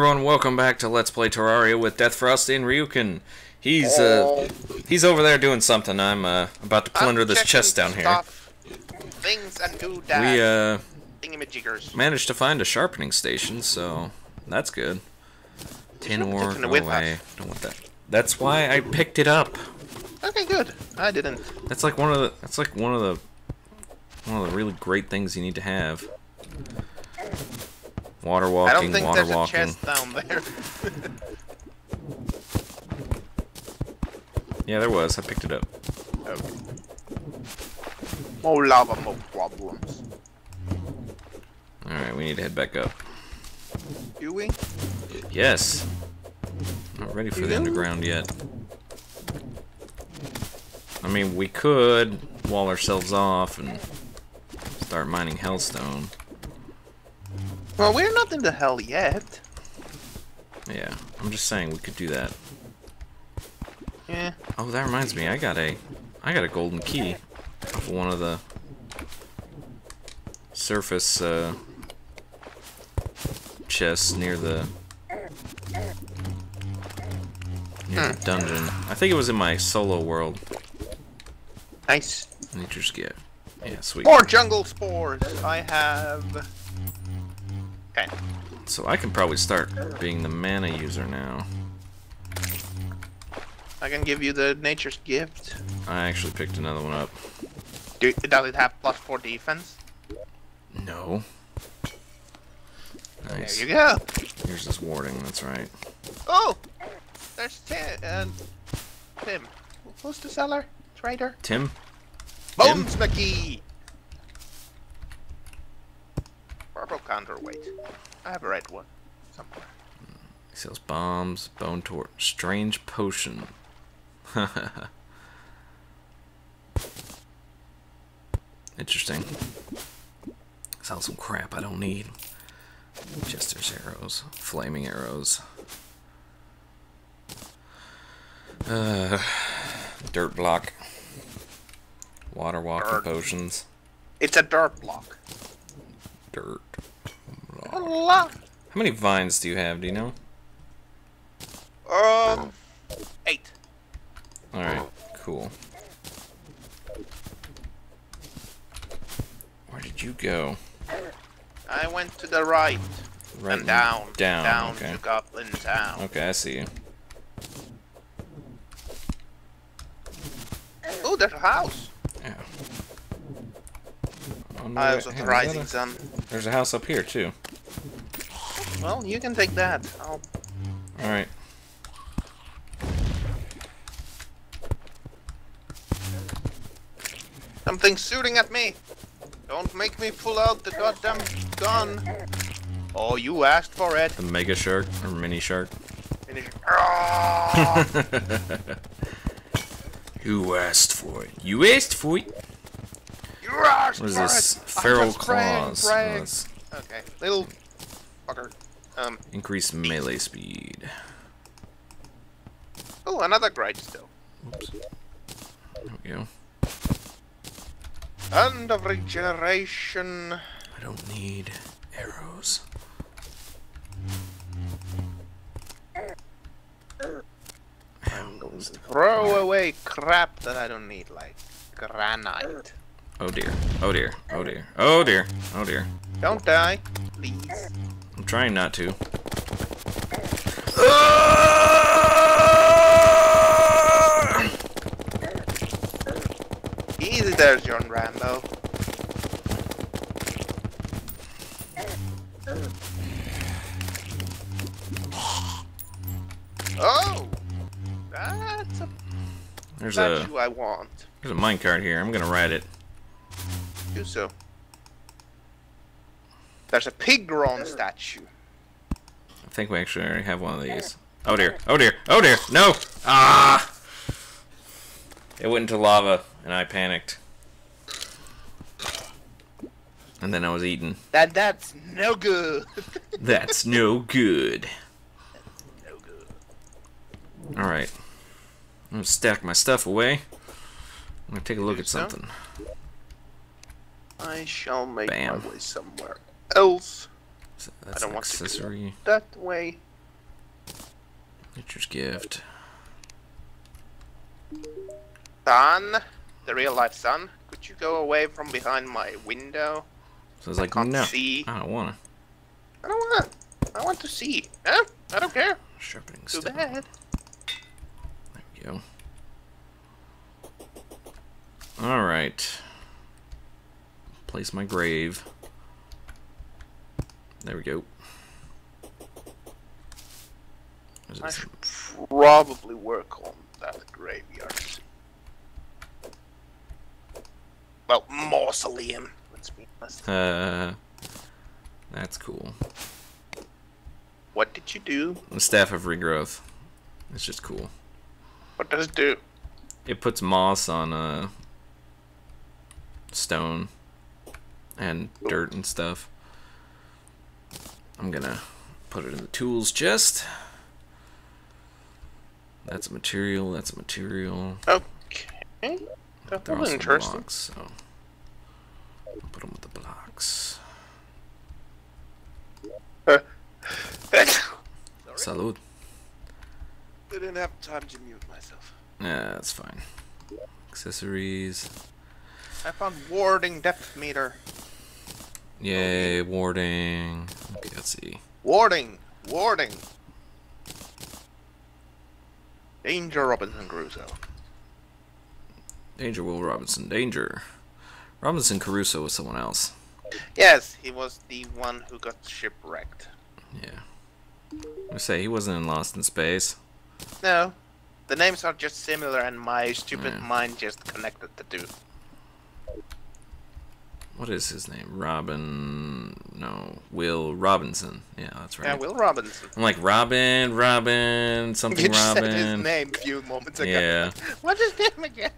everyone, welcome back to Let's Play Terraria with Deathfrost and Ryuuken. He's uh he's over there doing something. I'm uh about to plunder I'm this chest down here. Things and do that. We uh managed to find a sharpening station, so that's good. Tin ore, go away. Don't want that. That's why I picked it up. Okay, good. I didn't. That's like one of the that's like one of the one of the really great things you need to have. Water I walking, don't think water there's walking. a chest down there. Yeah, there was. I picked it up. okay. More lava, more problems. Alright, we need to head back up. Do we? Yes. Not ready for the Yeah. underground yet. I mean, we could wall ourselves off and start mining hellstone. Well, we're not in the hell yet. Yeah, I'm just saying we could do that. Yeah. Oh, that reminds me, I got a, I got a golden key off of one of the surface uh, chests near the near the dungeon. I think it was in my solo world. Nice. Nature's gift. Yeah, sweet. More jungle spores. I have. Okay. So I can probably start being the mana user now. I can give you the nature's gift. I actually picked another one up. Do, does it have plus four defense? No. Nice. There you go. Here's this warding, that's right. Oh, there's Tim. Uh, Tim. Who's the seller? Trader. Tim? Tim? Bones McGee. Purple counterweight. I have a red one somewhere. He sells bombs, bone torch, strange potion. Interesting. Sells some crap I don't need. Jester's arrows, flaming arrows. Uh, dirt block. Water walking Dirt. potions. It's a dirt block. Dirt. How many vines do you have? Do you know? Um, eight. Alright, cool. Where did you go? I went to the right Right and down, Down, down okay. to Goblin Town. Okay, I see you. Oh, there's a house. Yeah. Wait, of the Rising Sun. There's a house up here, too. Well, you can take that. I'll... Alright. Something's shooting at me. Don't make me pull out the goddamn gun. Oh, you asked for it. The mega shark, or mini shark. Finish. Ah! Who asked for it? You asked for it? What is this? Feral praying, claws. praying. Oh, Okay, little fucker. Um. increased melee speed. Oh, another great still. Oops. There we go. End of regeneration. I don't need arrows. Throw away crap that I don't need, like granite. Oh dear. Oh dear. Oh dear. Oh dear. Oh dear. Don't die, please. I'm trying not to. Ah! Easy there, John Rambo. Oh, that's a There's a I want. there's a minecart here. I'm gonna ride it. Do so. There's a pigron statue. I think we actually already have one of these. Oh dear. Oh dear. Oh dear. No. Ah. It went into lava, and I panicked. And then I was eaten. That that's no good. That's no good. no good. All right. I'm gonna stack my stuff away. I'm gonna take a look Do at so. something. I shall make Bam. my way somewhere else. So That's don't an want to do that. accessory. That way. Nature's gift. Son, the real life son, could you go away from behind my window? So I was like, can't no, see. I don't wanna. I don't wanna. I want to see. Huh? I don't care. Sharpening Too stone. bad. There we go. Alright. Place my grave. There we go. I should probably work on that graveyard. Well, mausoleum. Let's be honest. Uh, that's cool. What did you do? The staff of regrowth. It's just cool. What does it do? It puts moss on uh, stone and dirt and stuff. I'm gonna put it in the tools chest. That's a material. That's a material. Okay. That They're was interesting. blocks, so I'll put them with the blocks. Uh, Salud. I didn't have time to mute myself. Yeah, that's fine. Accessories. I found warding depth meter. Yay, warding. Okay, let's see. Warding! Warding! Danger Robinson Crusoe. Danger, Will Robinson. Danger. Robinson Crusoe was someone else. Yes, he was the one who got shipwrecked. Yeah. I say he wasn't in Lost in Space. No. The names are just similar and my stupid Yeah. mind just connected the two. What is his name? Robin. No, Will Robinson. Yeah, that's right. Yeah, Will Robinson. I'm like Robin, Robin, something You just said his name a few moments ago. Yeah. What's his name again?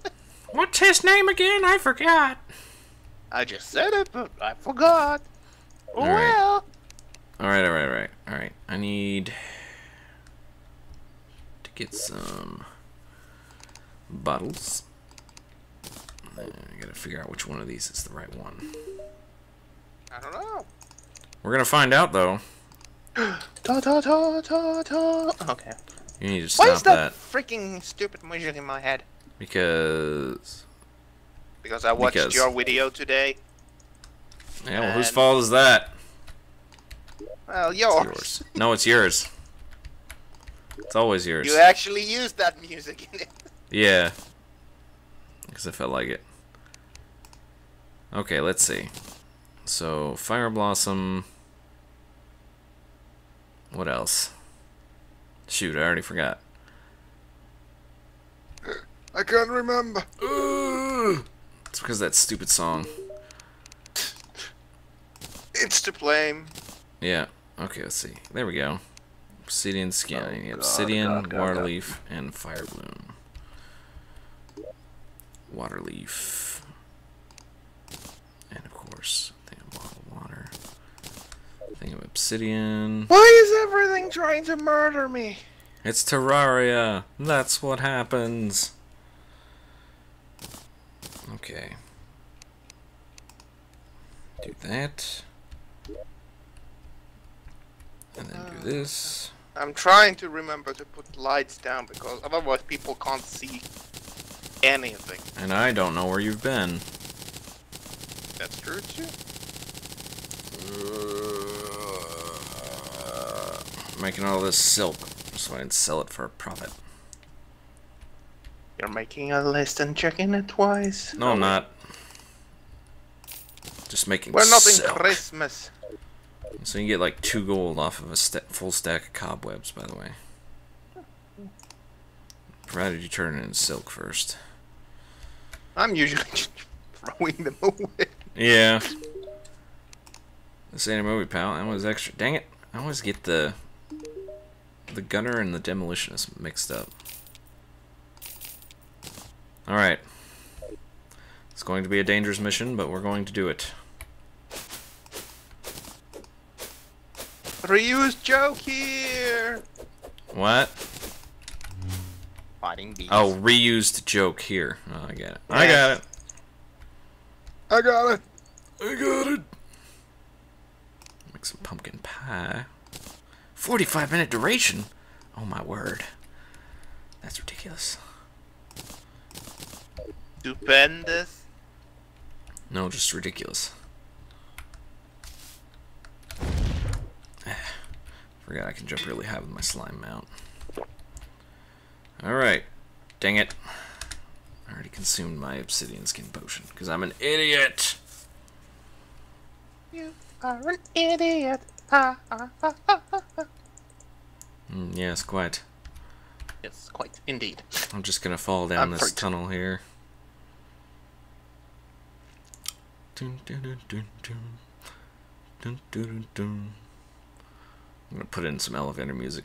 What's his name again? I forgot. I just said it, but I forgot. All right. well. All right, all right, all right, all right. I need to get some bottles. I gotta figure out which one of these is the right one. I don't know. We're gonna find out though. Ta ta ta ta ta. Okay. You need to stop Why is that, that freaking stupid music in my head? because Because I watched Because- your video today. yeah. Well, whose fault is that? Well, yours. yours. No, it's yours. It's always yours. You actually used that music in it. Yeah. Because I felt like it. Okay, let's see. So, Fire Blossom. What else? Shoot, I already forgot. I can't remember. It's because of that stupid song. It's to blame. Yeah. Okay, let's see. There we go. Obsidian skin. Oh, I need God, Obsidian, God, God, God. Waterleaf, and Fire Bloom. Waterleaf. And of course, thing of bottled water. Thing of obsidian. Why is everything trying to murder me? It's Terraria. That's what happens. Okay. Do that. And then do this. I'm trying to remember to put lights down because otherwise people can't see anything. And I don't know where you've been. That's true too. Uh, making all this silk so I can sell it for a profit. You're making a list and checking it twice. No, I'm not. Just making We're not in. Christmas. So you get like two gold off of a sta full stack of cobwebs, by the way. Provided you turn it into silk first. I'm usually just throwing them away. Yeah. This ain't a movie, pal. That was extra. Dang it! I always get the the gunner and the demolitionist mixed up. All right. It's going to be a dangerous mission, but we're going to do it. Reuse joke here. What? Fighting bees. Oh, reused joke here. Oh, I get it. I got it. I got it. I got it. Make some pumpkin pie. 45 minute duration? Oh my word. That's ridiculous. Stupendous. No, just ridiculous. Ah, forgot I can jump really high with my slime mount. Alright. Dang it. I already consumed my obsidian skin potion because I'm an idiot. You are an idiot. Ha, ha, ha, ha, ha. Mm, yes, quite. Yes, quite indeed. I'm just gonna fall down I'm this freaked. tunnel here. Dun, dun, dun, dun, dun. Dun, dun, dun, dun. I'm gonna put in some elevator music.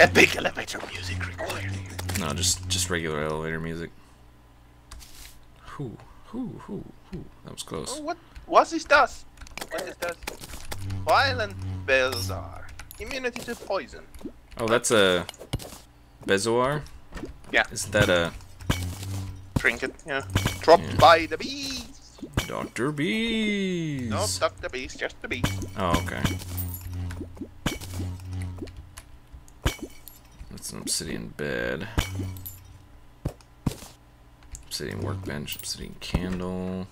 Epic elevator music required. No, just just regular elevator music. Who, who, who, who? That was close. Oh, what? What is das? What is das? Violent Bezoar. Immunity to poison. Oh, that's a Bezoar. Yeah. Isn't that a Trinket, yeah. Dropped Yeah. by the bees. Doctor Bees? No, Doctor bees, just the bees. Oh, okay. An obsidian bed. Obsidian workbench, obsidian candle.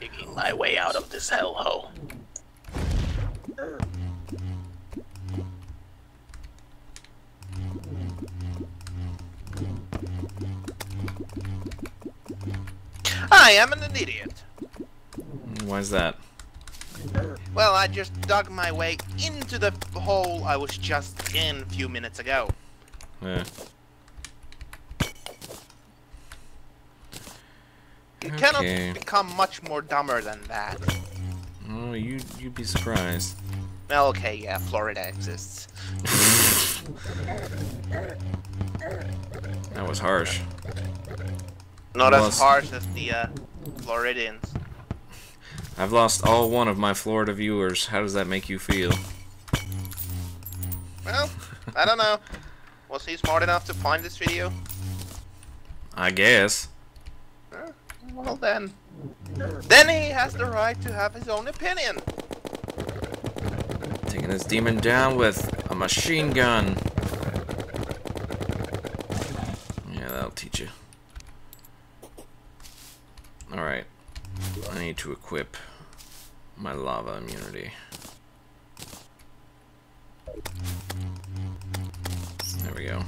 Digging my way out of this hellhole. I am an idiot. Why's that? Well, I just dug my way into the hole I was just in a few minutes ago. Yeah. You Okay. cannot become much more dumber than that. Oh, you you'd be surprised. Well, okay, yeah, Florida exists. That was harsh. Not as harsh as the uh, Floridians. I've lost all one of my Florida viewers. How does that make you feel? Well, I don't know. Was he smart enough to find this video? I guess. Uh, Well then. Then he has the right to have his own opinion. Taking this demon down with a machine gun. Yeah, that'll teach you. Alright. I need to equip my lava immunity. There we go.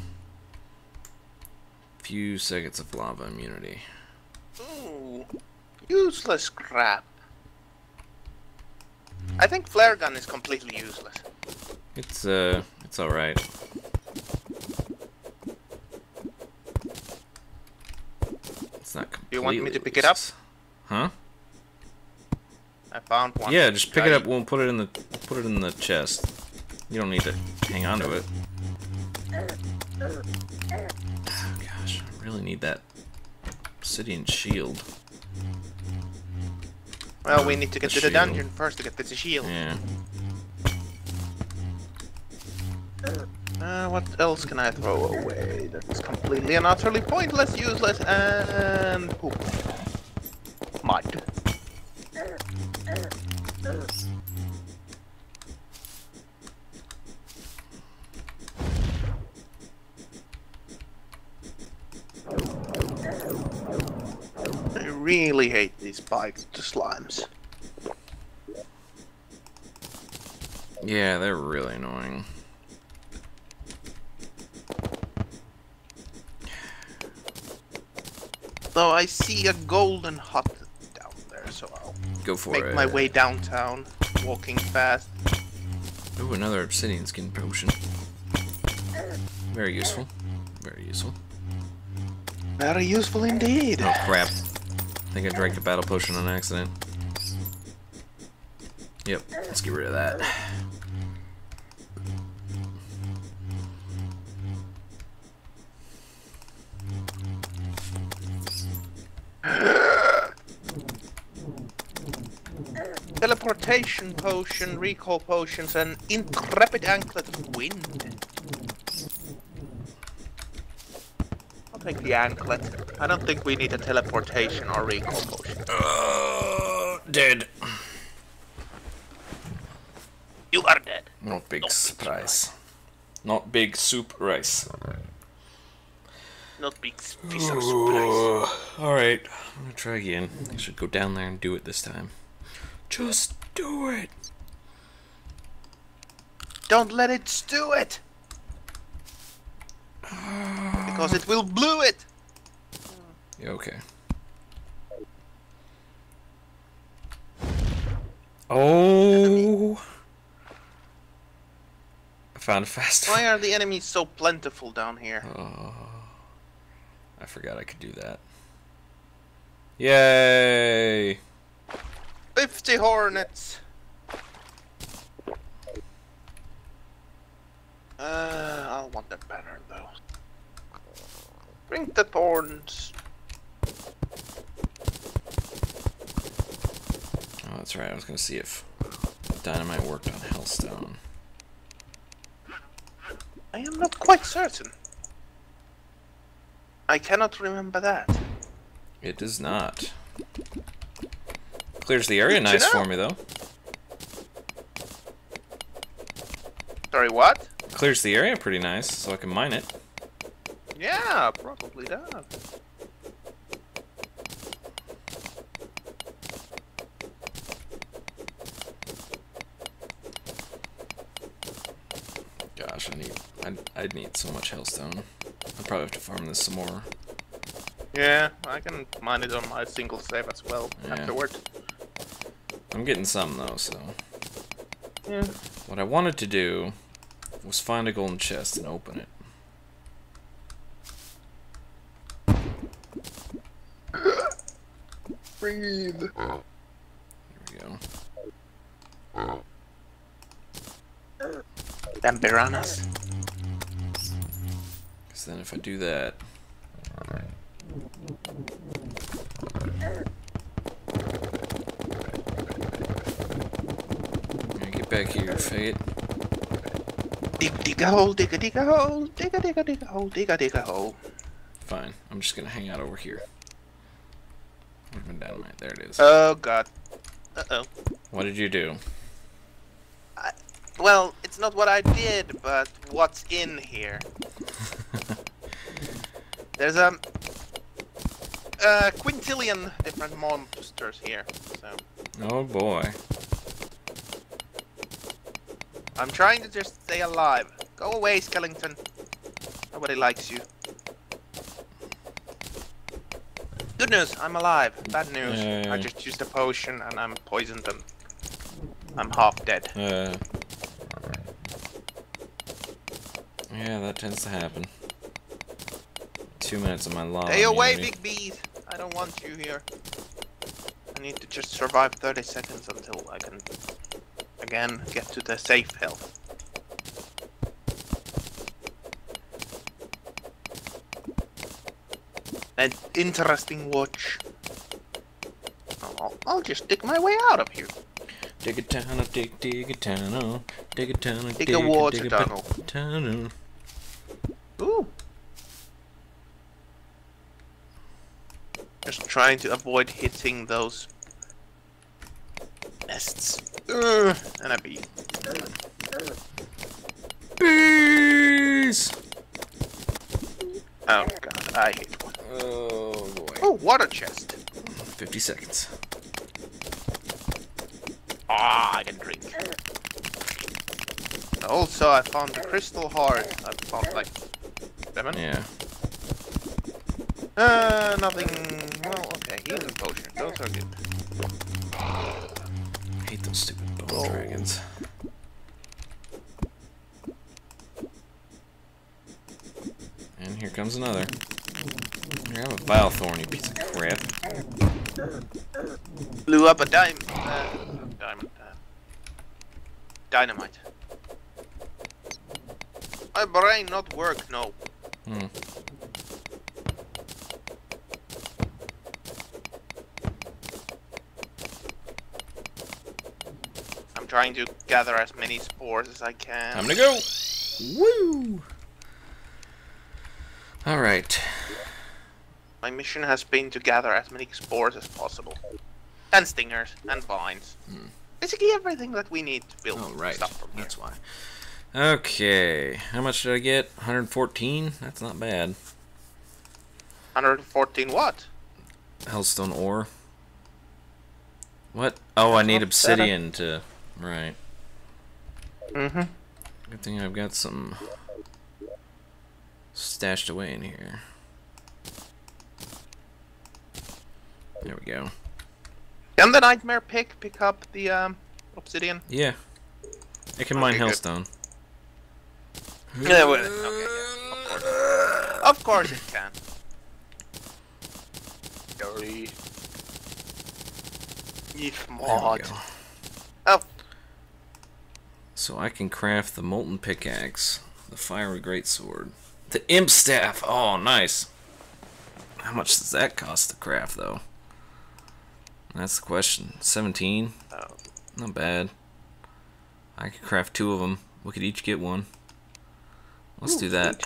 Few seconds of lava immunity. Ooh, useless crap. I think flare gun is completely useless. It's uh it's alright. It's not completely you want me to pick it up? Huh? I found one. Yeah, just pick it up. We'll put it in the put it in the chest. You don't need to hang on to it. Oh, gosh, I really need that obsidian shield. Well, we need to get The to the dungeon first to get the shield. Yeah. Uh, what else can I throw away that's completely and utterly pointless, useless, and poop? Mud. I really hate these spiked slimes. Yeah, they're really annoying. Though I see a golden hut down there, so I'll Go for make it. my way downtown, walking fast. Ooh, another obsidian skin potion. Very useful. Very useful. Very useful indeed. Oh crap. I think I drank a battle potion on accident. Yep, let's get rid of that. Teleportation potion, recall potions, and intrepid anklet of wind. I'll take the anklet. I don't think we need a teleportation or recall potion. Uh, dead. You are dead. Not big surprise. Not big soup rice. Not big piece of surprise. Alright, I'm gonna try again. I should go down there and do it this time. Just do it! Don't let it stew it! Because it will blue it! Yeah, okay. Oh! I found a fast Why are the enemies so plentiful down here? Oh, I forgot I could do that. Yay! 50 hornets! Uh, I'll want the banner though. Bring the thorns. Oh, that's right. I was gonna see if dynamite worked on Hellstone. I am not quite certain. I cannot remember that. It does not. Clears the area to nice know. for me though. Sorry, what? Clears the area pretty nice, so I can mine it. Yeah, probably does. Gosh, I need I I'd need so much Hellstone. I'll probably have to farm this some more. Yeah, I can mine it on my single save as well Yeah. afterward. I'm getting some though, so Yeah. what I wanted to do was find a golden chest and open it. Breathe. Here we go. Damn piranhas. Because then if I do that, Alright, get back here, faggot. Dig, dig a hole, dig a dig a hole, dig a dig a dig a hole, dig a dig a hole. Fine, I'm just gonna hang out over here. Dynamite? There it is. Oh god. Uh oh. what did you do? Well, it's not what I did, but what's in here. There's a, a quintillion different monsters here, so Oh boy. I'm trying to just stay alive. Go away, skeleton. Nobody likes you. Good news, I'm alive. Bad news, I just used a potion and I'm poisoned and I'm half dead. Uh. Yeah, that tends to happen. Two minutes of my life. Stay away, big bees! I don't want you here. I need to just survive 30 seconds until I can again get to the safe health. An interesting watch. I'll, I'll just dig my way out of here. Dig a tunnel, dig, dig a tunnel, dig a tunnel, Dig a water dig tunnel. tunnel. Ooh. Just trying to avoid hitting those nests. Ugh, and a bee. Bees! Oh god, I hate. Oh boy. Water chest. 50 seconds. Ah, I can drink. Also, I found a crystal heart. I found like seven. Yeah. Uh, nothing. Well, okay, healing potion. Those are good. I hate those stupid bone Oh. dragons. And here comes another. Here, have a vile thorn, you piece of crap. Blew up a dime. Uh, diamond. Uh, dynamite. My brain not work. No. Hmm. I'm trying to gather as many spores as I can. Time to go! Woo! Alright. My mission has been to gather as many spores as possible. And stingers, and vines. Basically everything that we need to build Hmm. Oh, right. stuff from here. That's why. Okay. How much did I get? 114? That's not bad. 114 what? Hellstone ore. What? Oh, I need obsidian to. Right. Mm-hmm. Good thing I've got some stashed away in here. There we go. Can the Nightmare pick pick up the um, obsidian? Yeah. I can mine Okay. Hellstone. Yeah, well, okay, yeah, of course. Of course it can. Sorry. If mod. Oh, So I can craft the molten pickaxe, the fiery greatsword, the imp staff. Oh, nice. How much does that cost to craft, though? That's the question. 17. oh, Not bad. I could craft two of them. We could each get one. Let's Ooh, do that.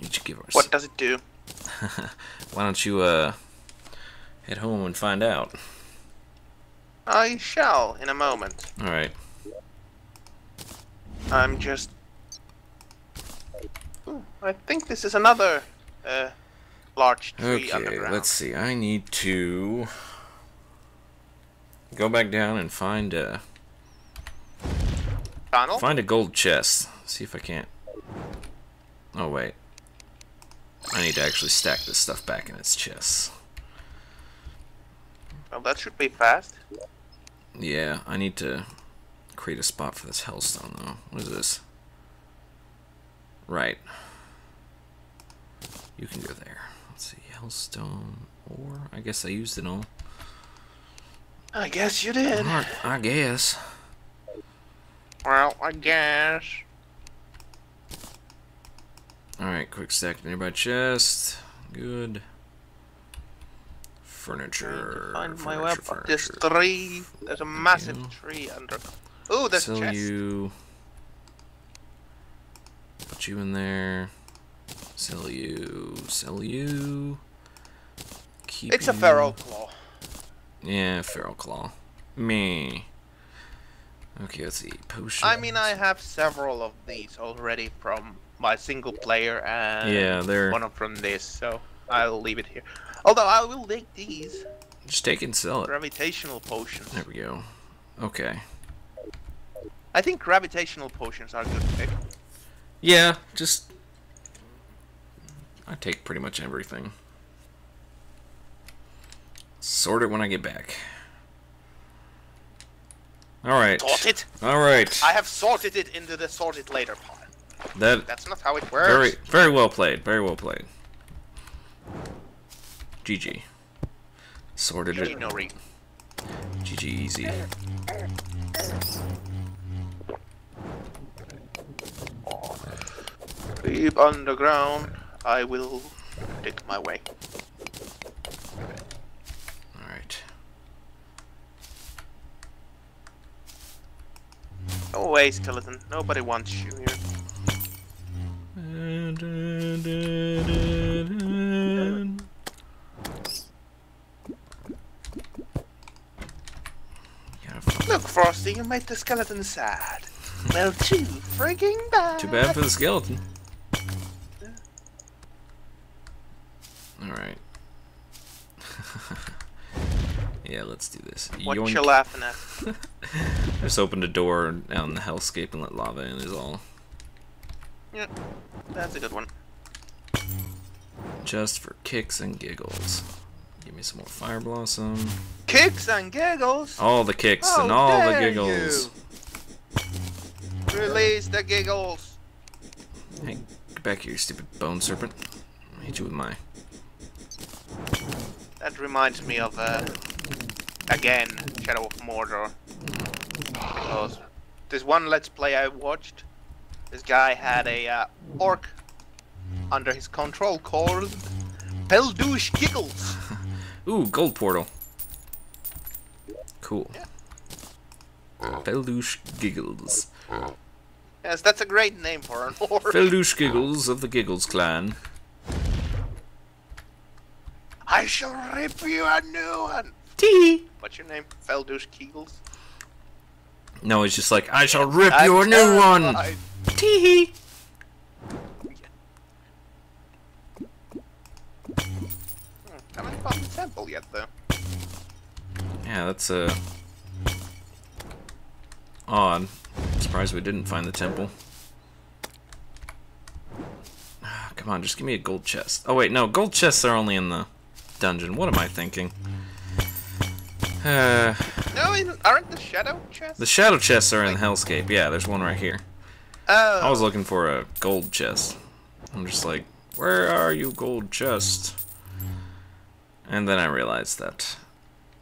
Each give ours. what does it do? Why don't you uh head home and find out? I shall in a moment. All right. I'm just. Ooh, I think this is another uh, large tree Okay. Let's see. I need to go back down and find a Tunnel? find a gold chest. See if I can't. Oh wait. I need to actually stack this stuff back in its chests. Well, that should be fast. Yeah, I need to create a spot for this hellstone though. What is this? Right. You can go there. Hellstone or I guess I used it all. I guess you did. I guess. Well, I guess. Alright, quick stack nearby chest. Good. Furniture. Find my furniture, weapon. This furniture. tree. There's a massive you. tree under. Ooh, there's a Sell chest. you. Put you in there. Sell you. Sell you. Keep It's a feral claw. Yeah, feral claw. Me. Okay, let's see. Potion. I mean, I have several of these already from my single player and Yeah, they're one from this, so I'll leave it here. Although I will take these just take and sell it. gravitational potions. There we go. Okay. I think gravitational potions are a good pick. Yeah, just I take pretty much everything. Sort it when I get back. All right. Sorted? All right. I have sorted it into the sorted later part. That That's not how it works. very very well played. Very well played. GG. Sorted GG it. no re. GG easy. Deep underground, I will dig my way. All right. Go away, skeleton. Nobody wants you here. Look, Frosty, you made the skeleton sad. Well, too frigging bad. Too bad for the skeleton. Alright. yeah, let's do this. What Yoink. you laughing at? I just open the door out in the hellscape and let lava in is all. Yeah, that's a good one. Just for kicks and giggles. Give me some more fire blossom. Kicks and giggles. All the kicks How and all the giggles. you. Release the giggles. Hey, get back here, you stupid bone serpent. I'll hit you with my. That reminds me of uh, again Shadow of Mordor. This one Let's Play I watched, this guy had a uh, orc under his control called Peldouche Giggles. Ooh, gold portal. Cool. Feldouche Giggles. Yes, that's a great name for an orc. Feldouche Giggles of the Giggles clan. I shall rip you a new one. Tee. What's your name? Feldus Kegels? No, he's just like, I shall rip I'm you a new one. terrified. Tee. Hmm, haven't found the temple yet, though. Yeah, that's uh odd. Surprised we didn't find the temple. Ah, Come on, just give me a gold chest. Oh wait, no, gold chests are only in the dungeon. What am I thinking? Uh, No, aren't the shadow chests? the shadow chests are in Hellscape. Yeah, there's one right here. oh, I was looking for a gold chest. I'm just like, where are you, gold chest? And then I realized that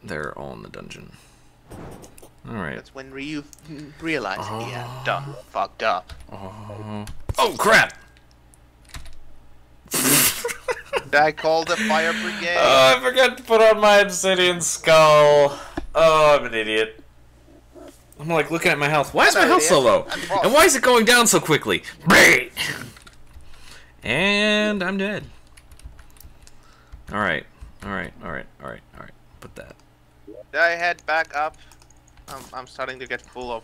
they're all in the dungeon. Alright. that's when Ryu realized he had ah. done fucked up. Ah. Oh crap! I called the fire brigade. Oh, I forgot to put on my obsidian skull. Oh, I'm an idiot. I'm like looking at my health. Why is my health so low? And why is it going down so quickly? And I'm dead. Alright. Alright, alright, alright, alright. Put that. Did I head back up? I'm, I'm starting to get full of.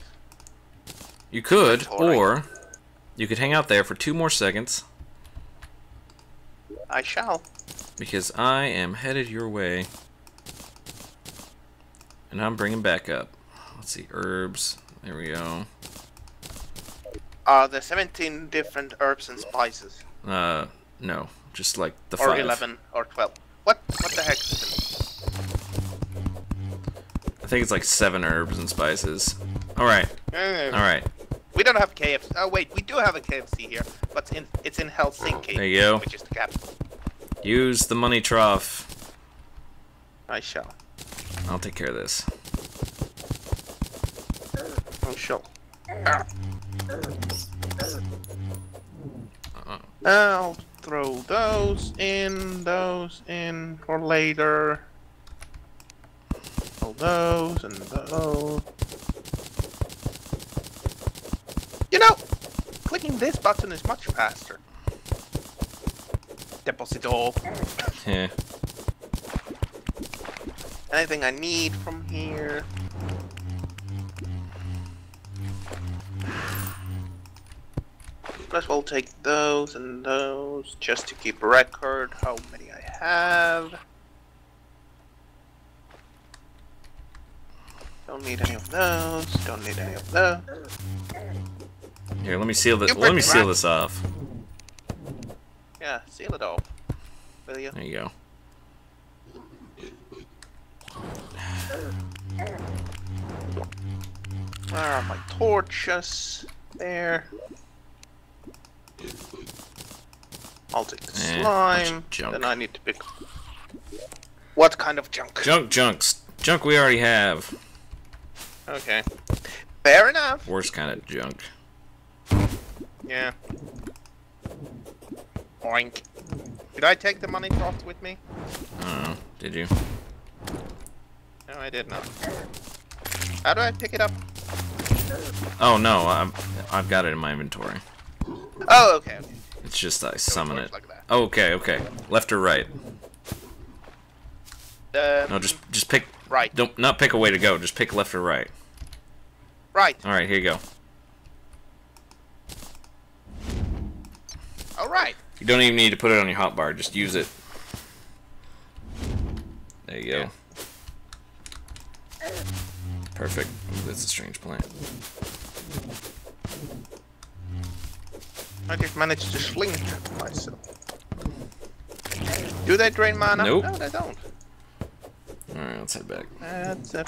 You could, or you could hang out there for two more seconds I shall. because I am headed your way. And I'm bringing back up. Let's see, herbs. There we go. Are there 17 different herbs and spices? Uh, no, just like the or five. 11 or 12? What What the heck? I think it's like seven herbs and spices. All right, Uh, all right. We don't have KFC. Oh wait, we do have a KFC here, but in it's in Helsinki. There you go. Which is the capital. Use the money trough. I shall. I'll take care of this. Oh, I shall. Uh-uh. I'll throw those in, those in for later. Throw those and those. You know, clicking this button is much faster. Deposit all. Yeah. Anything I need from here? Might as well take those and those just to keep a record how many I have. Don't need any of those. Don't need any of those. Here, let me seal this. Let me seal this off. Yeah, seal it off. Will you? There you go. Where are my torches? There. I'll take the Eh, slime. Then I need to pick. What kind of junk? Junk, junks, junk we already have. Okay. Fair enough. Worst kind of junk. Yeah. Oink. Did I take the money trough with me? I don't know. Did you? No, I did not. How do I pick it up? Oh no, I'm, I've got it in my inventory. Oh, okay. okay. It's just I summon it. like. Okay, okay. Left or right? Um, No, just just pick. right. Don't not pick a way to go. Just pick left or right. Right. All right, here you go. All right. You don't even need to put it on your hotbar. Just use it. There you go. Perfect. That's a strange plant. I just managed to sling myself. Do they drain mana? Nope. No, they don't. All right, let's head back. That's it.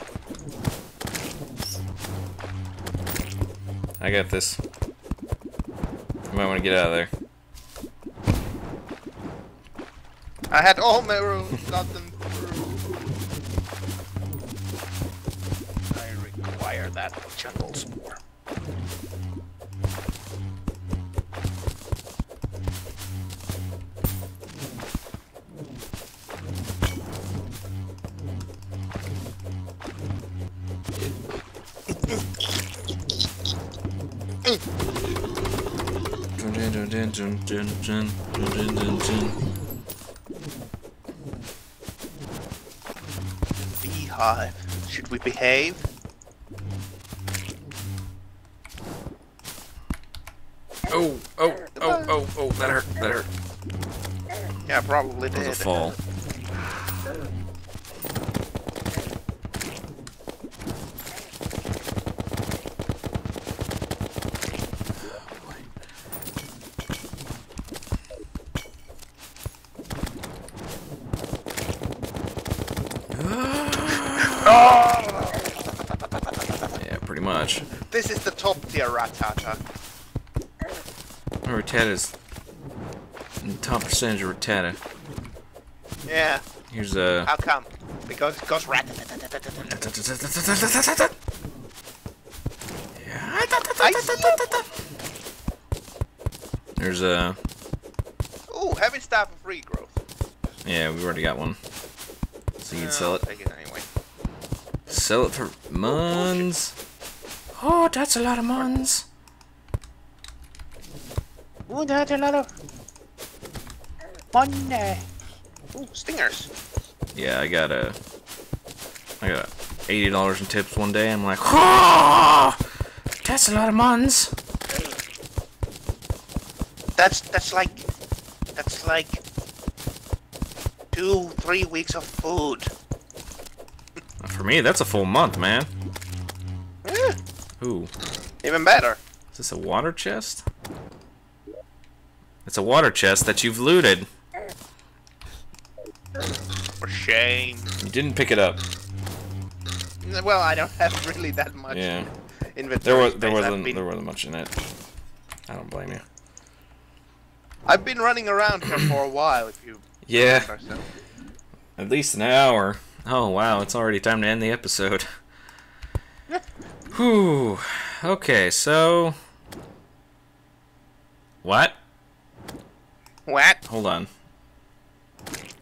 I got this. You might want to get out of there. I had all my through. fire that general's war. Beehive. Should we behave? Oh, oh, oh, oh, oh, that hurt, that hurt. Yeah, probably That did. was a fall. Oh! Yeah, pretty much. This is the top tier Rattata. Rattata's top percentage of Rattata. Yeah. Here's a. How come? Because it goes rat. There's a. Ooh, heavy staff of regrowth. Yeah, we already got one. So you can sell it. Take it anyway. Sell it for muns. Oh, that's a lot of muns. Ooh, that's a lot of money. Ooh, stingers. Yeah, I got a. I got eighty dollars in tips one day. I'm like, oh, that's a lot of muns. That's that's like that's like two, three weeks of food. For me, that's a full month, man. Eh, Ooh, even better. is this a water chest? It's a water chest that you've looted. For shame. You didn't pick it up. Well, I don't have really that much Yeah. inventory There was there wasn't been, there wasn't much in it. I don't blame you. I've been running around here for a while. If you Yeah, remember, so. at least an hour. Oh wow, it's already time to end the episode. Whew. Okay, so what? What? Hold on.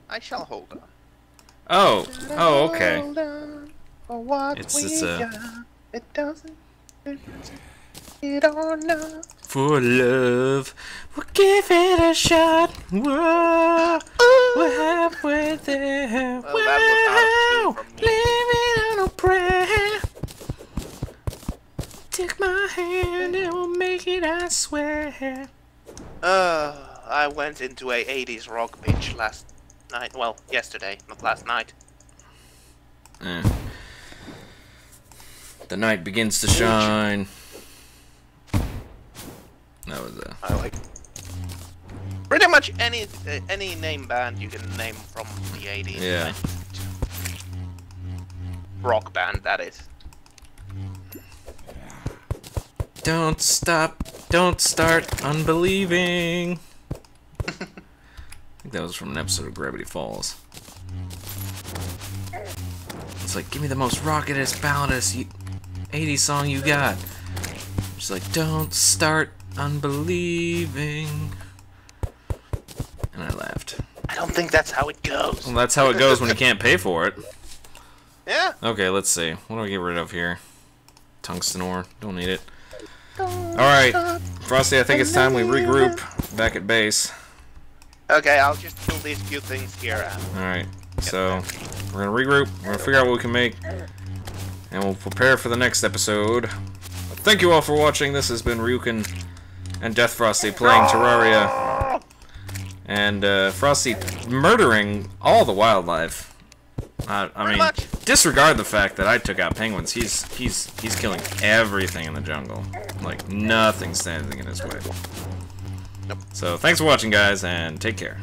I shall hold on. Oh, oh, okay. For what It's- we it's a- It doesn't. It doesn't. It or not. For love, we'll give it a shot. Whoa, we're halfway there. Well, that was out Wow, of tune from living on a prayer. Take my hand and we'll make it, I swear. Uh, I went into a 80s rock pitch last night. Well, yesterday, not last night. The night begins to shine. That was uh, a. I like pretty much any uh, any name band you can name from the 80s. Yeah. Rock band, that is. Don't stop, don't start unbelieving. I think that was from an episode of Gravity Falls. It's like, give me the most rocketest, balladest 80s song you got. She's like, don't start unbelieving. And I laughed. I don't think that's how it goes. Well, that's how it goes when you can't pay for it. Yeah. Okay, let's see. What do I get rid of here? Tungsten ore. Don't need it. Alright, Frosty, I think it's time we regroup back at base. Okay, I'll just pull these few things here out. Alright, so we're gonna regroup, we're gonna figure out what we can make, and we'll prepare for the next episode. Thank you all for watching. This has been Ryuuken and Death Frosty playing Terraria. And uh, Frosty murdering all the wildlife. Uh, I mean, disregard the fact that I took out penguins. He's he's he's killing everything in the jungle. Like nothing standing in his way. So thanks for watching, guys, and take care.